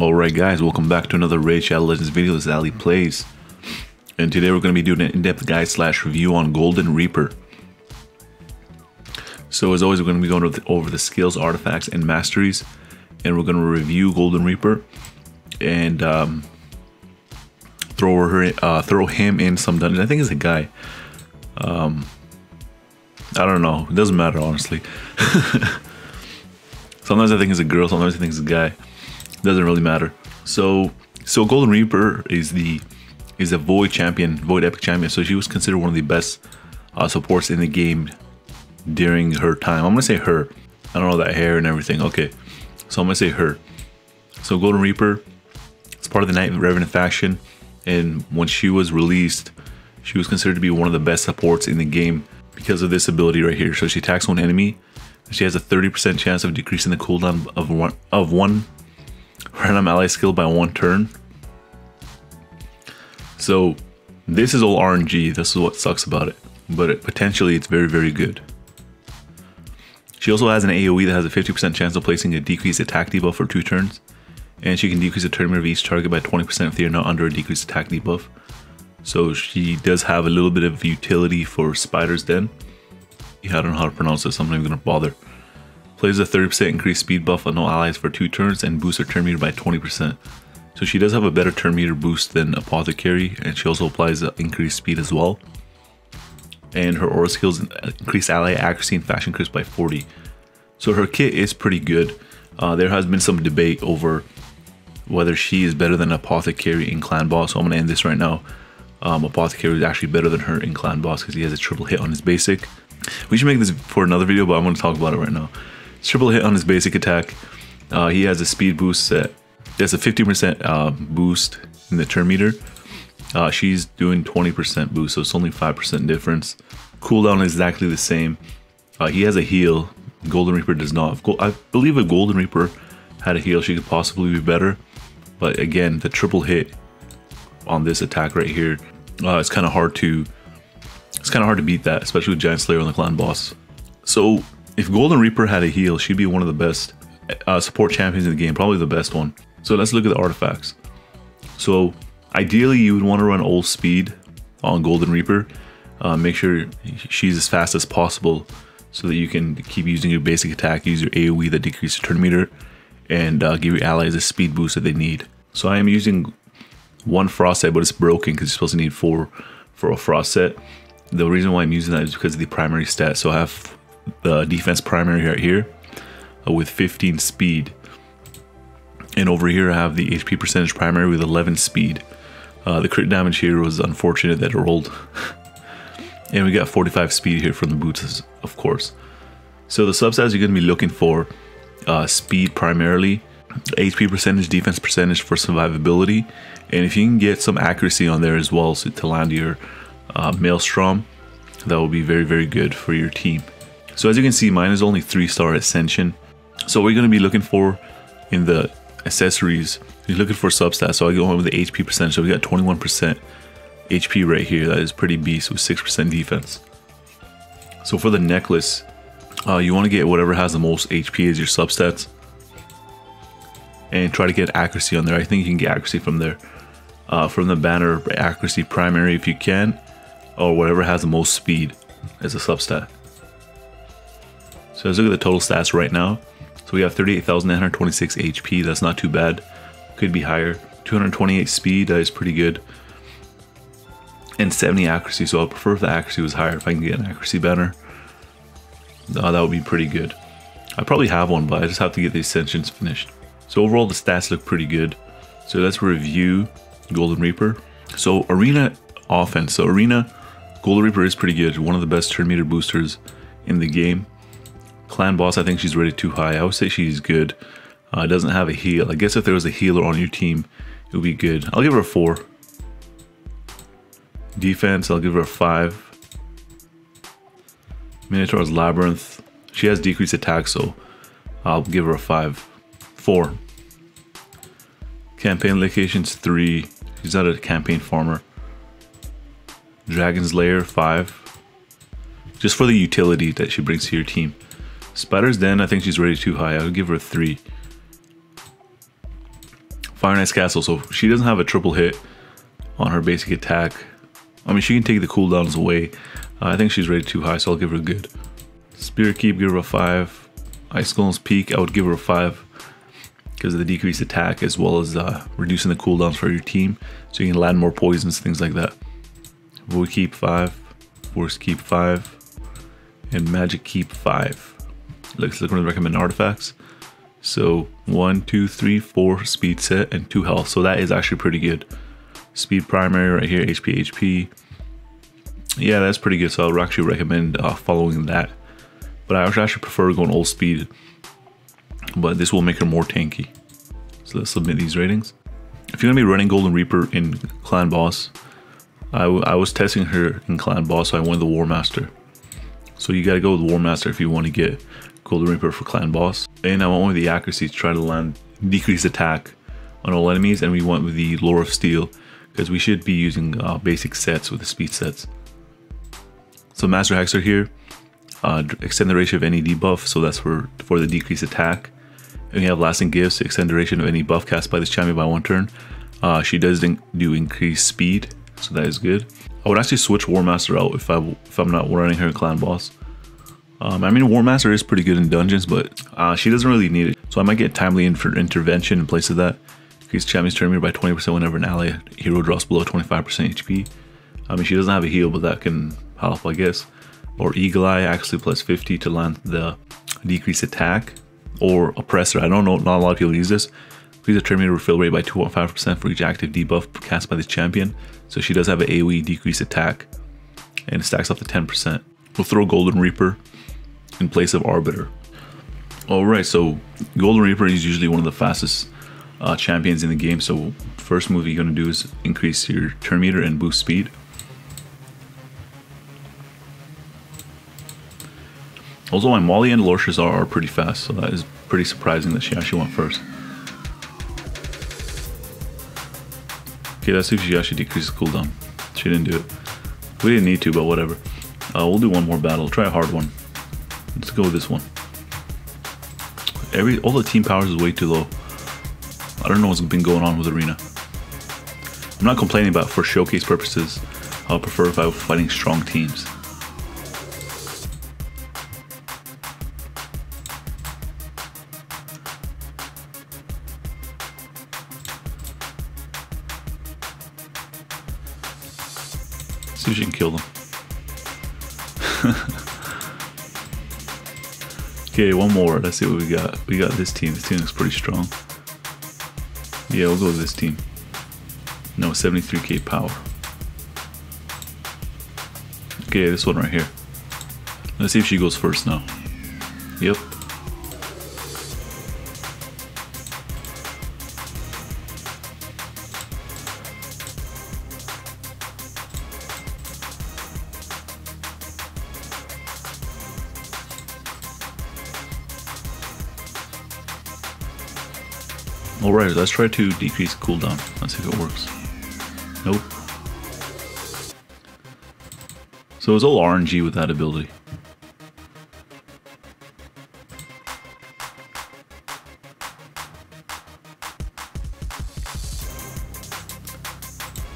Alright guys, welcome back to another Raid Shadow Legends video. This is Ali Plays. And today we're going to be doing an in-depth guide slash review on Golden Reaper. So as always, we're going to be going over the, over the skills, artifacts, and masteries. And we're going to review Golden Reaper. And um, throw her, uh, throw him in some dungeon. I think it's a guy. Um, I don't know. It doesn't matter, honestly. sometimes I think it's a girl. Sometimes I think it's a guy doesn't really matter. So so Golden Reaper is the is a Void champion, Void Epic champion. So she was considered one of the best uh, supports in the game during her time. I'm gonna say her. I don't know that hair and everything. Okay, so I'm gonna say her. So Golden Reaper is part of the Knight Revenant faction, and when she was released, she was considered to be one of the best supports in the game because of this ability right here. So she attacks one enemy. She has a 30% chance of decreasing the cooldown of one of one random ally skill by one turn. So this is all RNG, this is what sucks about it. But it, potentially it's very, very good. She also has an AoE that has a 50% chance of placing a decreased attack debuff for two turns. And she can decrease the turn of each target by 20% if they are not under a decreased attack debuff. So she does have a little bit of utility for Spider's Den. Yeah, I don't know how to pronounce this, I'm not even gonna bother. Plays a 30% increased speed buff on all allies for 2 turns and boosts her turn meter by 20%. So she does have a better turn meter boost than Apothecary and she also applies increased speed as well. And her aura skills increase ally accuracy and fashion crisp by 40. So her kit is pretty good. Uh, there has been some debate over whether she is better than Apothecary in Clan Boss. So I'm going to end this right now. Um, Apothecary is actually better than her in Clan Boss because he has a triple hit on his basic. We should make this for another video, but I'm going to talk about it right now triple hit on his basic attack. Uh, he has a speed boost that there's a 50% uh, boost in the turn meter. Uh, she's doing 20% boost, so it's only 5% difference. Cooldown is exactly the same. Uh, he has a heal. Golden Reaper does not. I believe a Golden Reaper had a heal, she could possibly be better. But again, the triple hit on this attack right here, uh, it's kind of hard to it's kind of hard to beat that, especially with Giant Slayer on the clan boss. So if Golden Reaper had a heal, she'd be one of the best uh, support champions in the game, probably the best one. So let's look at the artifacts. So ideally, you would want to run old speed on Golden Reaper. Uh, make sure she's as fast as possible so that you can keep using your basic attack, use your AoE that decreases turn meter, and uh, give your allies a speed boost that they need. So I am using one frost set, but it's broken because you're supposed to need four for a frost set. The reason why I'm using that is because of the primary stat. So I have the defense primary right here uh, with 15 speed. And over here I have the HP percentage primary with 11 speed. Uh, the crit damage here was unfortunate that it rolled. and we got 45 speed here from the boots, of course. So the substats you're going to be looking for, uh, speed primarily, HP percentage, defense percentage for survivability, and if you can get some accuracy on there as well so to land your uh, Maelstrom, that will be very, very good for your team. So as you can see, mine is only three star ascension. So we're gonna be looking for in the accessories, you're looking for substats. So I go with the HP percentage. So we got 21% HP right here. That is pretty beast with 6% defense. So for the necklace, uh, you want to get whatever has the most HP as your substats. And try to get accuracy on there. I think you can get accuracy from there. Uh, from the banner, accuracy primary if you can. Or whatever has the most speed as a substat. So let's look at the total stats right now. So we have 38,926 HP. That's not too bad. Could be higher. 228 speed. That is pretty good. And 70 accuracy. So I prefer if the accuracy was higher. If I can get an accuracy banner, uh, that would be pretty good. I probably have one, but I just have to get the ascensions finished. So overall, the stats look pretty good. So let's review Golden Reaper. So Arena offense. So Arena, Golden Reaper is pretty good. One of the best turn meter boosters in the game. Clan boss, I think she's rated too high. I would say she's good. Uh, doesn't have a heal. I guess if there was a healer on your team, it would be good. I'll give her a four. Defense, I'll give her a five. Minotaur's Labyrinth. She has decreased attack, so I'll give her a five. Four. Campaign locations, three. She's not a campaign farmer. Dragon's Lair, five. Just for the utility that she brings to your team. Spider's Den, I think she's rated too high. I would give her a 3. Fire Knight's Castle. So she doesn't have a triple hit on her basic attack. I mean, she can take the cooldowns away. Uh, I think she's rated too high, so I'll give her a good. Spirit Keep, give her a 5. Ice Golem's Peak, I would give her a 5 because of the decreased attack as well as uh, reducing the cooldowns for your team so you can land more poisons, things like that. Void Keep 5, Force Keep 5, and Magic Keep 5. Let's look at the recommended artifacts. So one, two, three, four speed set and two health. So that is actually pretty good. Speed primary right here, HP, HP. Yeah, that's pretty good. So I would actually recommend uh, following that. But I actually prefer going old speed but this will make her more tanky. So let's submit these ratings. If you're gonna be running Golden Reaper in Clan Boss, I, I was testing her in Clan Boss, so I went the War Master. So you gotta go with War Master if you want to get Golden Reaper for Clan Boss. And I went with the accuracy to try to land decreased attack on all enemies, and we went with the Lore of Steel because we should be using uh, basic sets with the speed sets. So Master Hexer here, uh, extend the ratio of any debuff, so that's for, for the decreased attack. And you have lasting gifts, extend duration of any buff cast by this champion by one turn. Uh, she does do increased speed, so that is good. I would actually switch War Master out if I if I'm not running her clan boss. Um, I mean, War Master is pretty good in dungeons, but uh, she doesn't really need it. So I might get timely for intervention in place of that. Increase champion's turn meter by 20% whenever an ally hero drops below 25% HP. I mean, she doesn't have a heal, but that can help, I guess. Or Eagle Eye, actually plus 50 to land the decreased attack or oppressor. I don't know, not a lot of people use this. Increase the turn meter refill rate by 2.5% for each active debuff cast by this champion. So she does have an AoE decrease attack and it stacks up to 10%. We'll throw Golden Reaper in place of Arbiter. Alright, so Golden Reaper is usually one of the fastest uh, champions in the game. So first move you're going to do is increase your turn meter and boost speed. Also, my Molly and Lorches are, pretty fast, so that is pretty surprising that she actually went first. Okay, see if she actually decreases cooldown. She didn't do it. We didn't need to, but whatever. Uh, we'll do one more battle. Try a hard one. Let's go with this one. Every all the team powers is way too low. I don't know what's been going on with Arena. I'm not complaining about it for showcase purposes. I prefer if I were fighting strong teams. See if you can kill them. okay, one more. Let's see what we got. We got this team. This team looks pretty strong. Yeah, we'll go with this team. No, 73k power. Okay, this one right here. Let's see if she goes first now. Yep, Alright, let's try to decrease cooldown. Let's see if it works. Nope. So it's all RNG with that ability.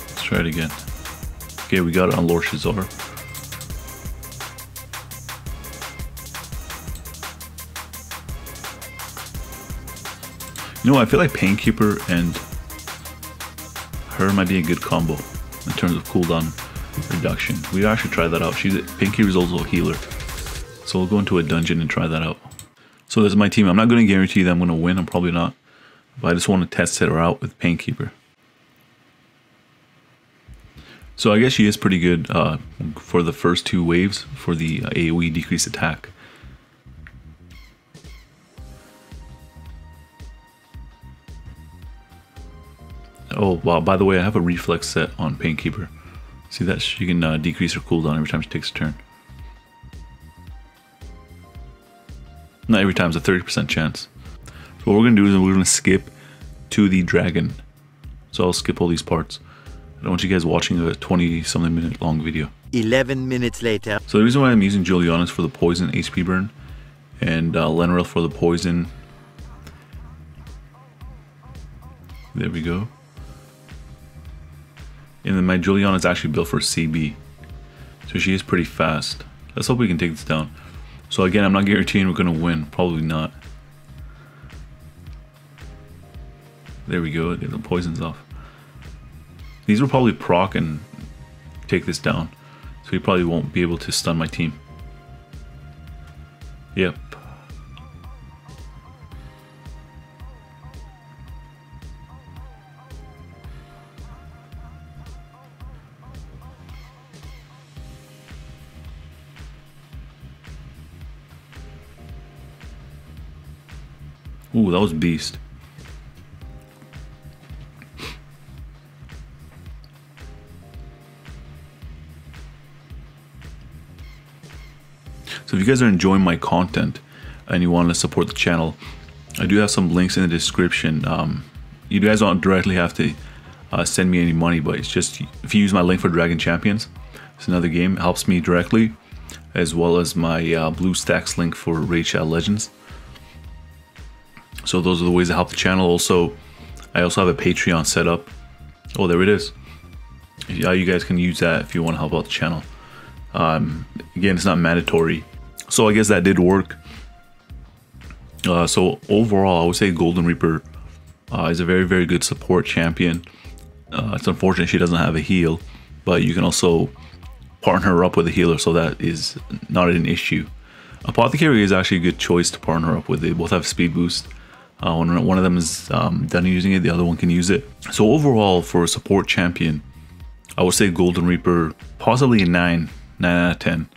Let's try it again. Okay, we got it on Lord Shazar. You know, I feel like Painkeeper and her might be a good combo in terms of cooldown reduction. We actually try that out. She's Painkeeper is also a healer, so we'll go into a dungeon and try that out. So this is my team. I'm not going to guarantee that I'm going to win. I'm probably not, but I just want to test it out with Painkeeper. So I guess she is pretty good uh, for the first two waves for the AoE decrease attack. Oh, wow. By the way, I have a reflex set on Painkeeper. See that? She can uh, decrease her cooldown every time she takes a turn. Not every time, it's a 30% chance. So what we're going to do is we're going to skip to the dragon. So I'll skip all these parts. I don't want you guys watching a 20 something minute long video. 11 minutes later. So the reason why I'm using Juliana is for the poison HP burn and uh, for the poison There we go. And then my Juliana is actually built for CB. So she is pretty fast. Let's hope we can take this down. So again, I'm not guaranteeing we're going to win. Probably not. There we go. Get the poisons off. These will probably proc and take this down. So he probably won't be able to stun my team. Yep. Ooh, that was beast. So if you guys are enjoying my content and you want to support the channel, I do have some links in the description. Um, you guys don't directly have to uh, send me any money, but it's just if you use my link for Dragon Champions, it's another game. It helps me directly, as well as my uh, BlueStacks link for Raid Shadow Legends. So those are the ways to help the channel. Also, I also have a Patreon set up. Oh, there it is. Yeah, you guys can use that if you want to help out the channel. Um, again, it's not mandatory. So I guess that did work. Uh, so overall, I would say Golden Reaper uh, is a very, very good support champion. Uh, it's unfortunate she doesn't have a heal, but you can also partner her up with a healer, so that is not an issue. Apothecary is actually a good choice to partner up with. They both have speed boost. Uh, when one of them is um, done using it, the other one can use it. So overall, for a support champion, I would say Golden Reaper possibly a 9, 9 out of 10.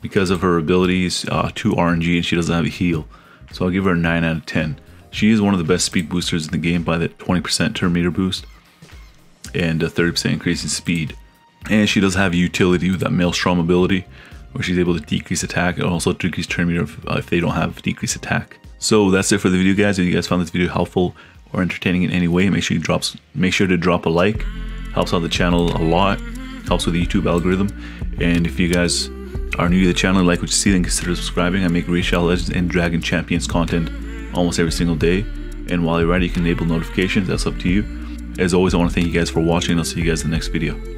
Because of her abilities, uh, 2 RNG, and she doesn't have a heal. So I'll give her a 9 out of 10. She is one of the best speed boosters in the game by that 20% turn meter boost and a 30% increase in speed. And she does have utility with that Maelstrom ability, where she's able to decrease attack and also decrease turn meter if, uh, if they don't have decreased attack. So that's it for the video, guys. If you guys found this video helpful or entertaining in any way, make sure you drop make sure to drop a like. Helps out the channel a lot. Helps with the YouTube algorithm. And if you guys are new to the channel and like what you see, then consider subscribing. I make Shadow Legends and Dragon Champions content almost every single day. And while you're at it, you can enable notifications. That's up to you. As always, I want to thank you guys for watching. And I'll see you guys in the next video.